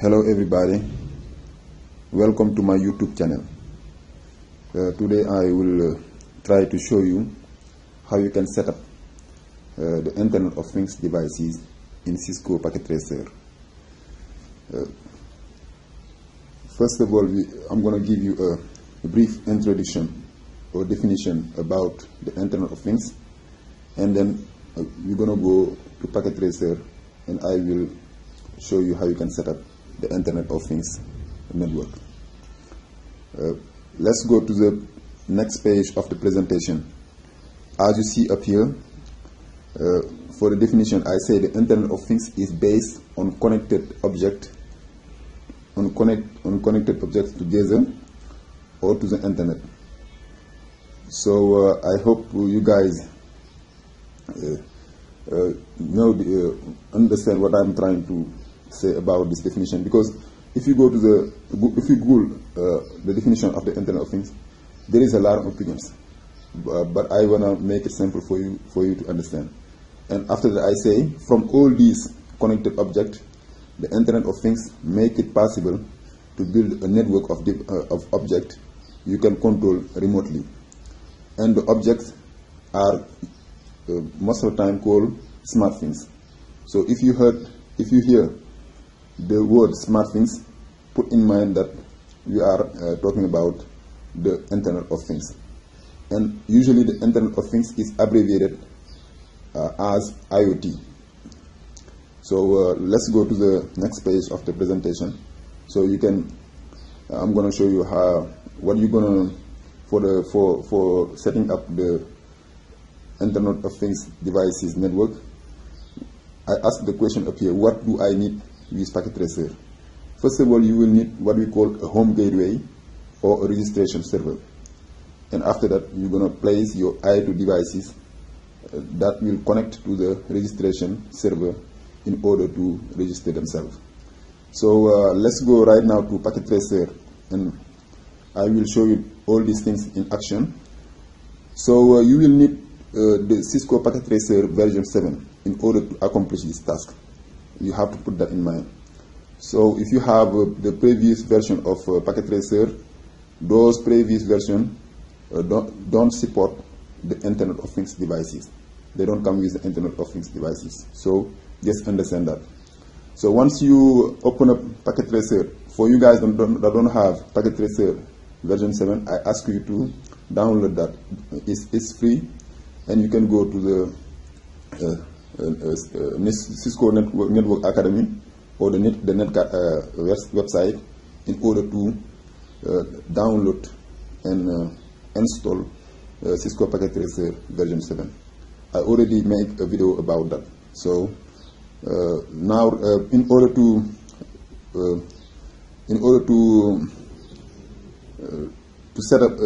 Hello everybody, welcome to my YouTube channel. Uh, today I will uh, try to show you how you can set up uh, the Internet of Things devices in Cisco Packet Tracer. Uh, first of all, we, I'm going to give you a, a brief introduction or definition about the Internet of Things and then uh, we're going to go to Packet Tracer and I will show you how you can set up the Internet of Things network. Uh, let's go to the next page of the presentation. As you see up here, uh, for the definition, I say the Internet of Things is based on connected object, on connect on connected objects together or to the Internet. So uh, I hope you guys uh, uh, know the, uh, understand what I'm trying to say about this definition because if you go to the if you Google uh, the definition of the Internet of Things, there is a lot of opinions, uh, but I wanna make it simple for you for you to understand. And after that, I say from all these connected objects, the Internet of Things make it possible to build a network of uh, of objects you can control remotely, and the objects are uh, most of the time called smart things. So if you heard if you hear the word smart things, put in mind that we are uh, talking about the Internet of Things. And usually the Internet of Things is abbreviated uh, as IoT. So uh, let's go to the next page of the presentation. So you can, I'm going to show you how, what you're going to, for the, for, for setting up the Internet of Things devices network. I asked the question up here, what do I need use packet tracer. First of all, you will need what we call a home gateway or a registration server. And after that, you're going to place your IoT devices uh, that will connect to the registration server in order to register themselves. So uh, let's go right now to packet tracer and I will show you all these things in action. So uh, you will need uh, the Cisco packet tracer version 7 in order to accomplish this task you have to put that in mind. So if you have uh, the previous version of uh, Packet Tracer, those previous version uh, don't, don't support the Internet of Things devices. They don't come with the Internet of Things devices. So just understand that. So once you open up Packet Tracer, for you guys that don't, that don't have Packet Tracer version 7, I ask you to download that. It's, it's free and you can go to the uh, Cisco Network, Network, Academy or the net the NetAcad uh, website in order to uh, download and uh, install Cisco Packet Tracer version 7. I already made a video about that. So now, in order to in order to to set up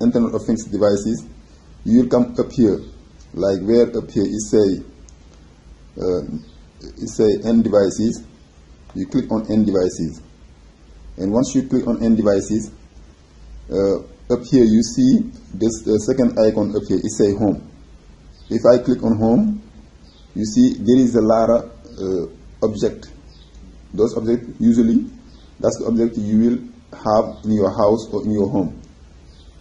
Internet of Things devices, you will come up here, like where up here is say uh, say end devices. You click on end devices. And once you click on end devices uh, up here you see this uh, second icon up here. It say home. If I click on home you see there is a of uh, object. Those objects usually that's the object you will have in your house or in your home.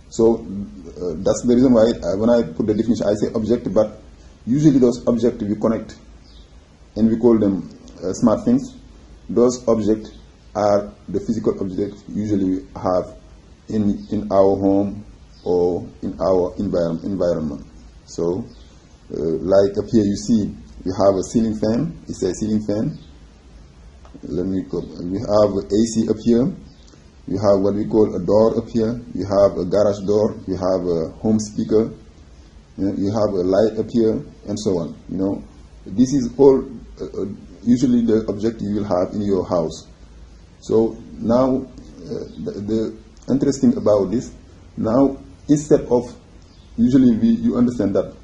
So uh, that's the reason why when I put the definition I say object but usually those objects we connect and we call them uh, smart things. Those objects are the physical objects usually we have in, in our home or in our environment. environment. So, uh, like up here you see, we have a ceiling fan. It's a ceiling fan. Let me go. We have AC up here. We have what we call a door up here. We have a garage door. We have a home speaker. You, know, you have a light up here, and so on. You know, this is all uh, usually the object you will have in your house. So now uh, the, the, interesting about this, now instead of, usually we, you understand that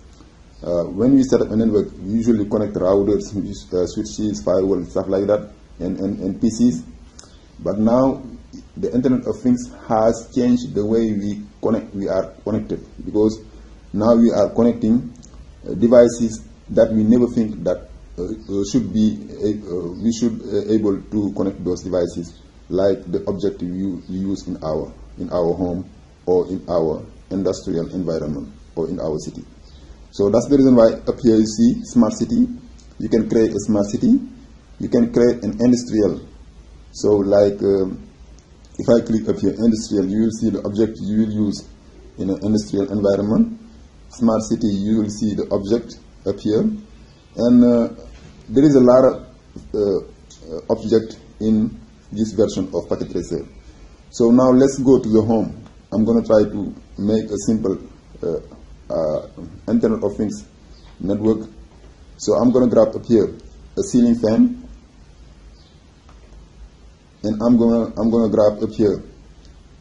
uh, when we set up a network, we usually connect routers, uh, switches, firewall, stuff like that, and, and, and PCs. But now the Internet of Things has changed the way we connect, we are connected because now we are connecting devices that we never think that uh, should be uh, we should able to connect those devices like the objective you, you use in our in our home or in our industrial environment or in our city. So that's the reason why up here you see smart city. You can create a smart city. You can create an industrial. So like um, if I click up here industrial, you will see the object you will use in an industrial environment. Smart city, you will see the object up here. And uh, there is a lot of uh, object in this version of Packet Tracer. So now let's go to the home. I'm going to try to make a simple uh, uh, Internet of Things network. So I'm going to grab up here a ceiling fan and I'm gonna I'm gonna grab up here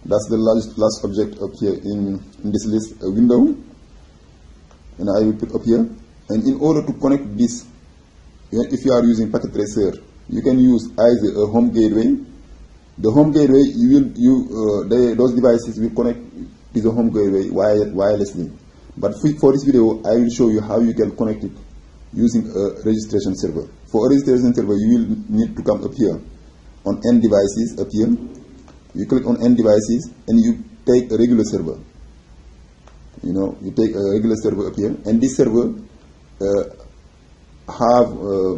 that's the last last object up here in, in this list a window and I will put up here and in order to connect this if you are using packet tracer you can use either a home gateway the home gateway you will you uh, they, those devices will connect to the home gateway wirelessly but for this video I will show you how you can connect it using a registration server for a registration server you will need to come up here on end devices up here. You click on end devices and you take a regular server. You know, you take a regular server up here, and this server have uh,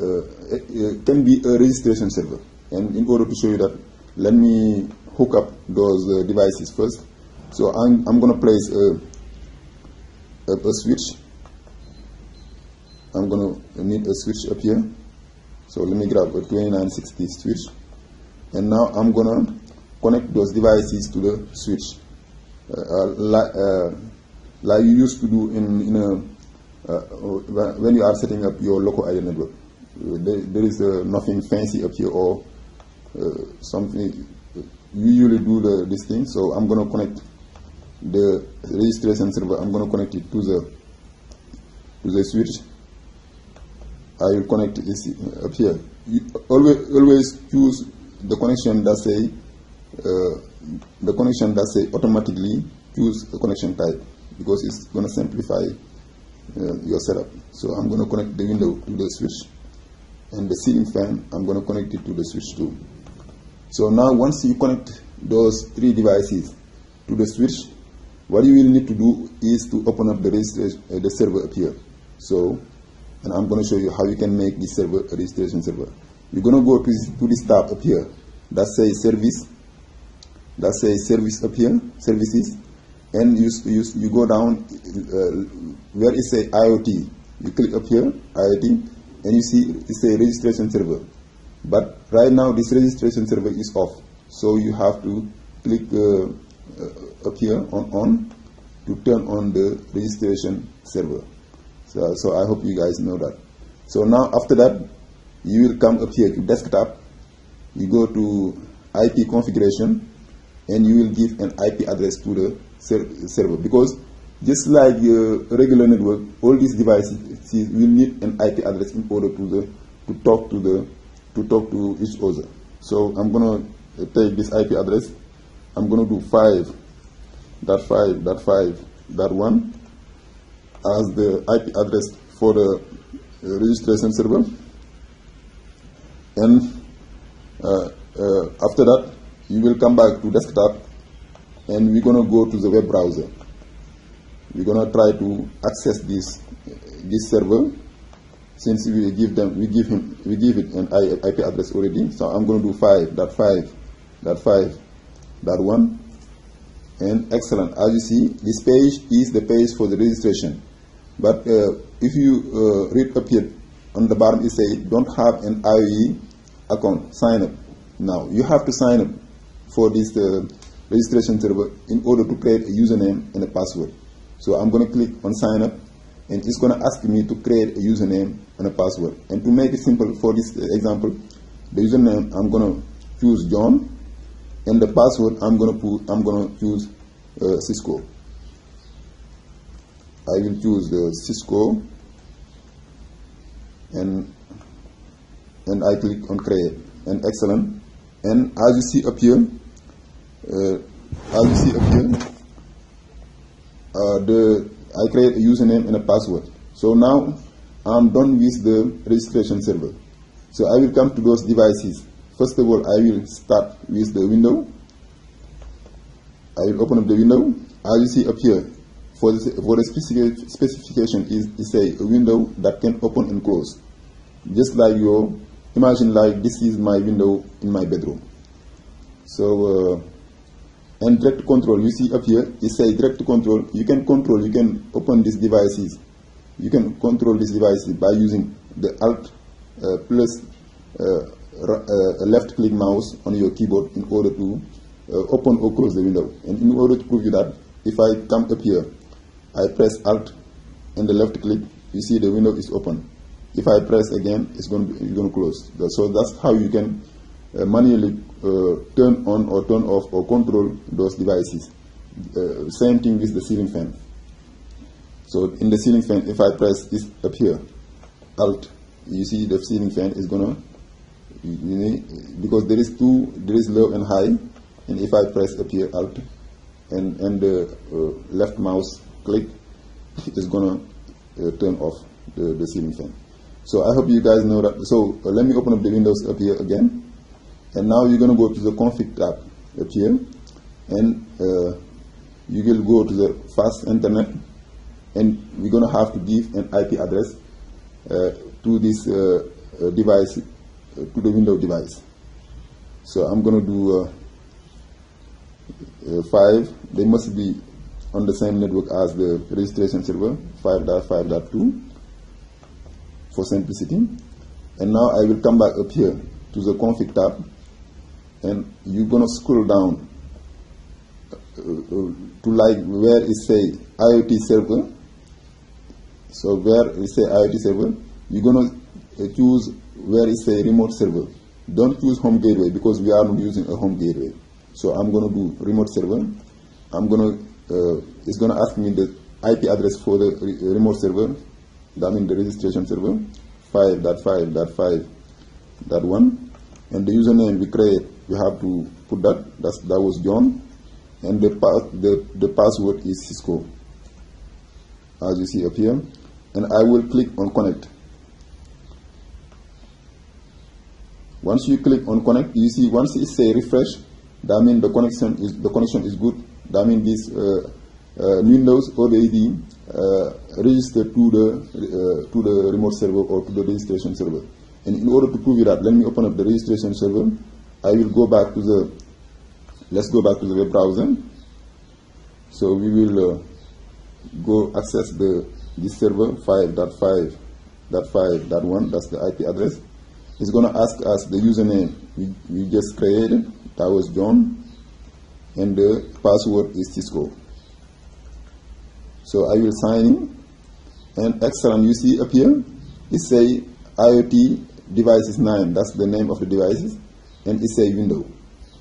uh, can be a registration server. And in order to show you that, let me hook up those uh, devices first. So I'm, I'm going to place a, a, a switch. I'm going to need a switch up here. So let me grab a 2960 switch. And now I'm going to connect those devices to the switch. Uh, uh, like, uh, like you used to do in, in a, uh, when you are setting up your local area network. Uh, there, there is uh, nothing fancy up here or something. You usually do the, this thing. So I'm going to connect the registration server. I'm going to connect it to the to the switch I will connect this up here. You always, always choose the connection that say uh, the connection that say automatically choose the connection type because it's going to simplify uh, your setup. So I'm going to connect the window to the switch and the ceiling fan I'm going to connect it to the switch too. So now once you connect those three devices to the switch, what you will need to do is to open up the, uh, the server up here. So and I'm going to show you how you can make this server a registration server. You're going to go to to this tab up here that says service, that says service up here, services, and you, you, you go down uh, where it says IoT. You click up here, IoT, and you see it's a registration server. But right now this registration server is off, so you have to click uh, uh, up here on on to turn on the registration server. So, so I hope you guys know that. So now after that, you will come up here to desktop. You go to IP configuration and you will give an IP address to the server because just like a regular network, all these devices will need an IP address in order to the to talk to the to talk to each other. So I'm gonna take this IP address. I'm gonna do five dot five dot five dot one as the IP address for the uh, registration server. And uh, uh, after that, you will come back to desktop and we're going to go to the web browser. We're going to try to access this this server since we give them we give him we give it an IP address already. So I'm going to do five dot five dot five dot one and excellent. As you see, this page is the page for the registration. But uh, if you uh, read up here on the bottom, it says don't have an IoE account, sign up. Now you have to sign up for this uh, registration server in order to create a username and a password. So I'm going to click on sign up and it's going to ask me to create a username and a password. And to make it simple for this example, the username I'm going to choose John and the password I'm going to put I'm going to choose uh, Cisco. I will choose the Cisco and and I click on create and excellent and as you see up here as you see up here the I create a username and a password so now I'm done with the registration server. So I will come to those devices. First of all, I will start with the window. I will open up the window. As you see up here, for the, for the specific, specification is, is a, a window that can open and close. Just like your, imagine like this is my window in my bedroom. So, uh, and direct control, you see up here, it says direct control. You can control, you can open these devices. You can control these devices by using the Alt uh, plus uh, uh, left click mouse on your keyboard in order to uh, open or close the window. And in order to prove you that, if I come up here, I press Alt and the left click, you see the window is open. If I press again, it's going to, it's going to close. So that's how you can uh, manually turn on or turn off or control those devices. Uh, same thing with the ceiling fan. So in the ceiling fan, if I press this up here, Alt, you see the ceiling fan is gonna, you know, because there is two, there is low and high, and if I press up here Alt, and and the uh, left mouse click, is gonna uh, turn off the, the ceiling fan. So I hope you guys know that. So uh, let me open up the windows up here again. And now you're going to go to the config tab up here. And uh, you will go to the FastEthernet. And we're going to have to give an IP address uh, to this uh, uh, device, uh, to the window device. So I'm going to do 5. They must be on the same network as the registration server 5.5.2 for simplicity. And now I will come back up here to the config tab and you're going to scroll down uh, uh, to like where it say IoT server. So where it say IoT server, you're going to uh, choose where it say remote server. Don't choose home gateway because we are not using a home gateway. So I'm going to do remote server. I'm going to, uh, it's to ask me the IP address for the re remote server that means the registration server 5.5.5.1 and the username we create you have to put that that's that was John and the, the, the password is Cisco as you see up here and I will click on connect once you click on connect you see once it say refresh that means the connection is the connection is good that means this uh, uh, Windows AD uh, register to the uh, to the remote server or to the registration server. And in order to prove that, let me open up the registration server. I will go back to the let's go back to the web browser. So we will uh, go access the this server 5.5.5.1. That's the IP address. It's going to ask us the username we, we just created. That was John, and the password is Cisco. So I will sign in and excellent you see up here it say IoT devices 9 that's the name of the devices and it's a window.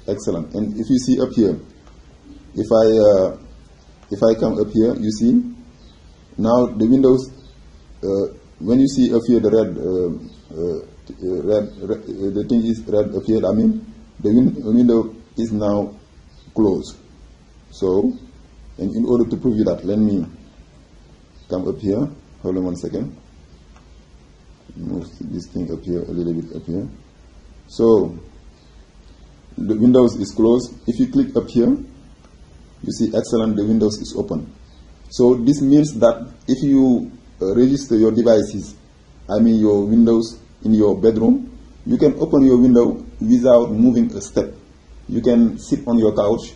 Excellent. And if you see up here if I uh, if I come up here you see now the windows uh, when you see up here the red uh, uh red, red uh, the thing is red up here I mean the win window is now closed. So and in order to prove you that let me come up here. Hold on one second. Move this thing up here a little bit up here. So the windows is closed if you click up here you see excellent the windows is open so this means that if you uh, register your devices I mean your windows in your bedroom you can open your window without moving a step you can sit on your couch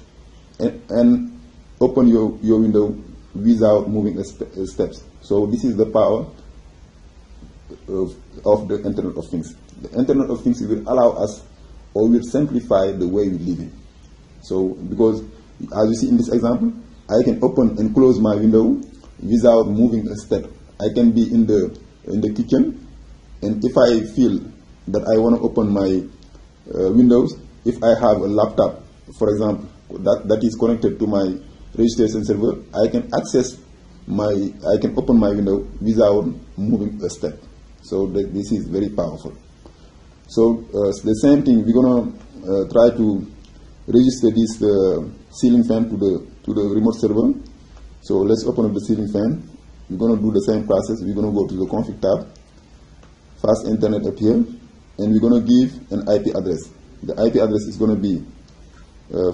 and, and open your, your window without moving a st a steps. So this is the power of, of the Internet of Things. The Internet of Things will allow us or will simplify the way we live in. So because as you see in this example, I can open and close my window without moving a step. I can be in the in the kitchen and if I feel that I want to open my uh, windows, if I have a laptop, for example, that, that is connected to my registration server, I can access my, I can open my window without moving a step. So this is very powerful. So uh, the same thing, we're gonna uh, try to register this uh, ceiling fan to the to the remote server. So let's open up the ceiling fan. we're going to do the same process. We're going to go to the config tab, FastEthernet appear, and we're going to give an IP address. The IP address is going to be uh,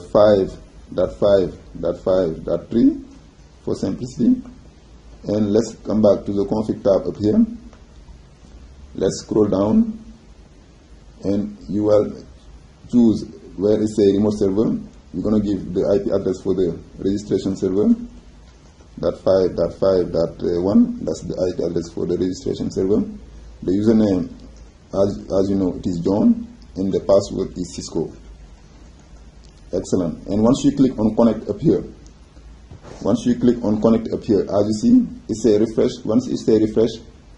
5.5.5.3 for simplicity. And let's come back to the config tab up here. Let's scroll down and you will choose where it say remote server. We're going to give the IP address for the registration server. That five, that five, that uh, one. That's the IP address for the registration server. The username, as, as you know, it is John, and the password is Cisco. Excellent. And once you click on connect up here, once you click on connect up here, as you see, it say refresh. Once it say refresh,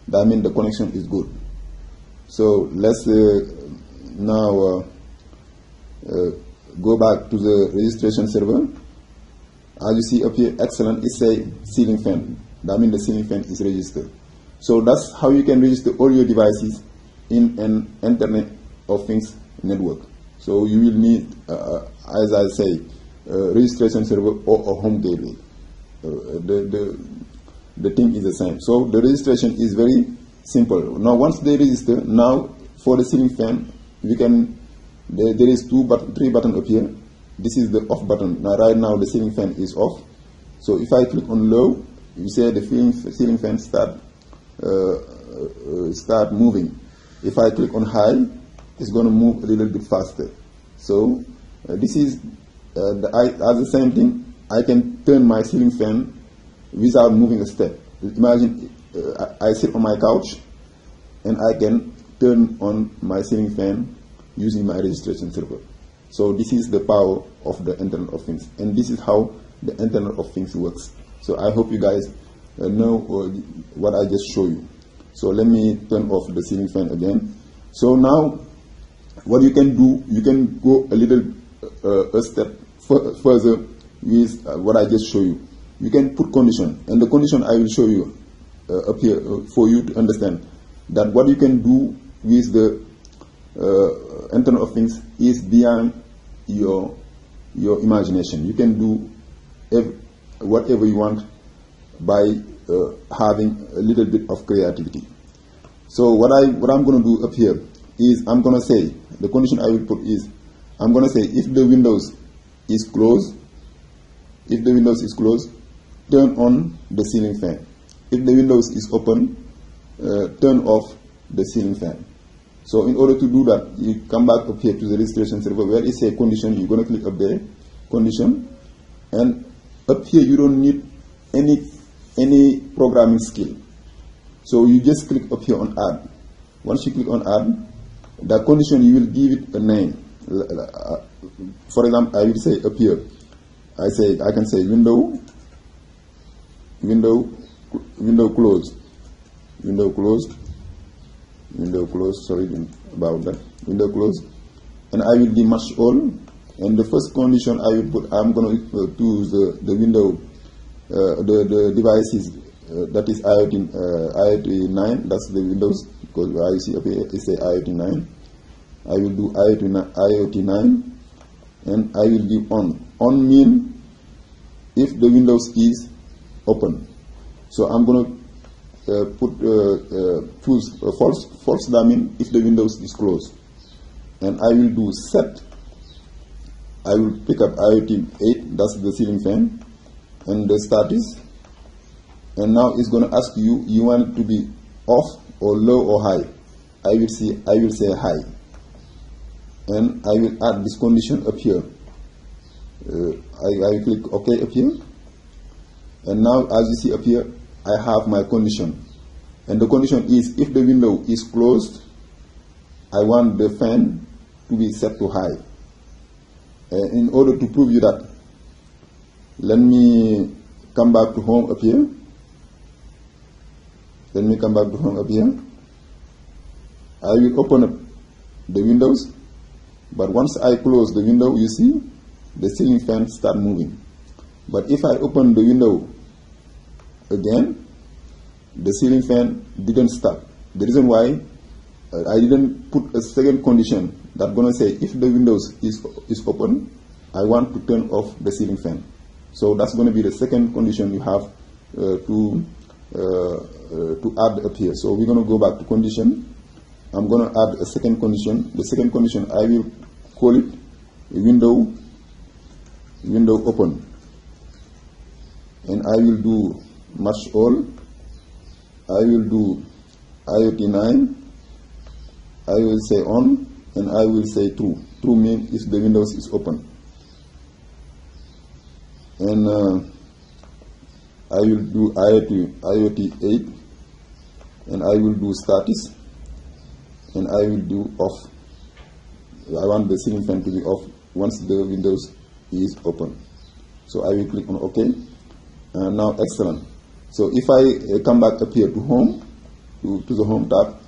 that means the connection is good. So let's uh, now uh, uh, go back to the registration server. As you see up here, excellent, it say ceiling fan. That means the ceiling fan is registered. So that's how you can register all your devices in an Internet of Things network. So you will need, uh, as I say, registration server or a home gateway. Uh, the, the, the thing is the same. So the registration is very simple. Now once they register, now for the ceiling fan, we can, there, there is two but three button up here. This is the off button. Now right now the ceiling fan is off. So if I click on low, you say the ceiling fan start, uh, uh, start moving. If I click on high, it's going to move a little bit faster. So uh, this is uh, the, I, as the same thing I can turn my ceiling fan without moving a step. Imagine uh, I sit on my couch and I can turn on my ceiling fan using my registration server. So this is the power of the Internet of Things, and this is how the Internet of Things works. So I hope you guys uh, know uh, what I just showed you. So let me turn off the ceiling fan again. So now, what you can do, you can go a little uh, a step further with uh, what I just show you. You can put condition, and the condition I will show you uh, up here uh, for you to understand that what you can do with the uh, Internet of Things is beyond your your imagination. You can do whatever you want by uh, having a little bit of creativity. So what I what I'm going to do up here is I'm going to say the condition I will put is I'm going to say if the Windows is closed if the windows is closed, turn on the ceiling fan. If the windows is open, uh, turn off the ceiling fan. So in order to do that, you come back up here to the registration server where it says condition, you're going to click up there, condition, and up here you don't need any, any programming skill. So you just click up here on add. Once you click on add, the condition you will give it a name. Uh, for example, I will say up here, I say I can say window, window, window closed, window closed, window close Sorry about that. Window close and I will dematch all. And the first condition I will put, I'm going to uh, choose the, the window, uh, the the devices uh, that is IoT uh, IoT 9. That's the Windows because I see here it say IoT 9. I will do IoT IoT 9, and I will give on. On mean if the Windows is open. So I'm going to put uh, uh, choose false false means if the Windows is closed, and I will do set. I will pick up IoT 8, that's the ceiling fan, and the status. And now it's going to ask you, you want it to be off or low or high. I will say, I will say high. And I will add this condition up here. Uh, I, I click OK up here. And now, as you see up here, I have my condition. And the condition is if the window is closed, I want the fan to be set to high. Uh, in order to prove you that, let me come back to home up here. Let me come back to home up here. I will open up the windows, but once I close the window, you see, the ceiling fan start moving. But if I open the window again, the ceiling fan didn't start. The reason why uh, I didn't put a second condition that gonna say if the windows is is open, I want to turn off the ceiling fan. So that's going to be the second condition you have uh, to uh, uh, to add up here. So we're going to go back to condition. I'm going to add a second condition. The second condition, I will call it window, window open. And I will do match all. I will do IoT 9. I will say on and I will say true. True means if the windows is open. And uh, I will do IoT, IoT 8 and I will do status and I will do off. I want the ceiling fan to be off once the windows is open. So I will click on OK. And now excellent. So if I uh, come back up here to home, to, to the home tab,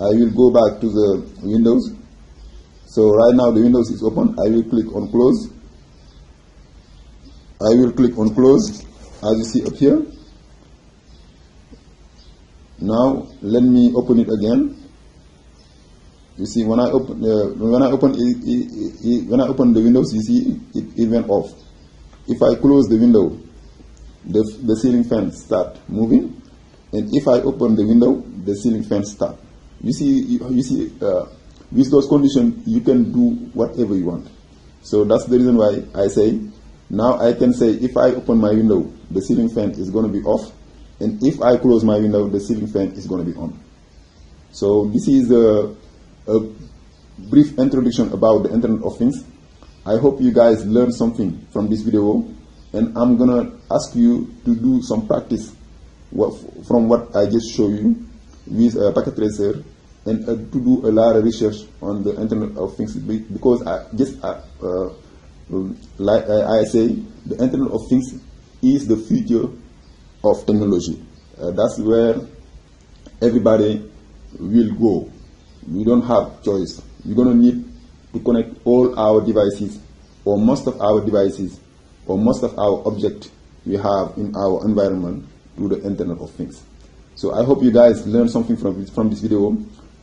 I will go back to the windows. So right now the windows is open. I will click on close. I will click on close as you see up here. Now let me open it again. You see when I open uh, when I open it, it, it, when I open the windows, you see it, it went off. If I close the window, the, the ceiling fan start moving, and if I open the window, the ceiling fan start. You see, you, you see, uh, with those conditions, you can do whatever you want. So that's the reason why I say now I can say if I open my window, the ceiling fan is going to be off, and if I close my window, the ceiling fan is going to be on. So this is a, a brief introduction about the Internet of Things. I hope you guys learned something from this video, and I'm to ask you to do some practice from what I just showed you with a packet tracer and uh, to do a lot of research on the Internet of Things because I just uh, uh, like I say, the Internet of Things is the future of technology. Uh, that's where everybody will go. We don't have choice. We're to need to connect all our devices, or most of our devices, or most of our object we have in our environment through the Internet of Things. So I hope you guys learned something from, from this video.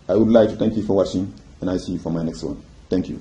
I would like to thank you for watching, and I see you for my next one. Thank you.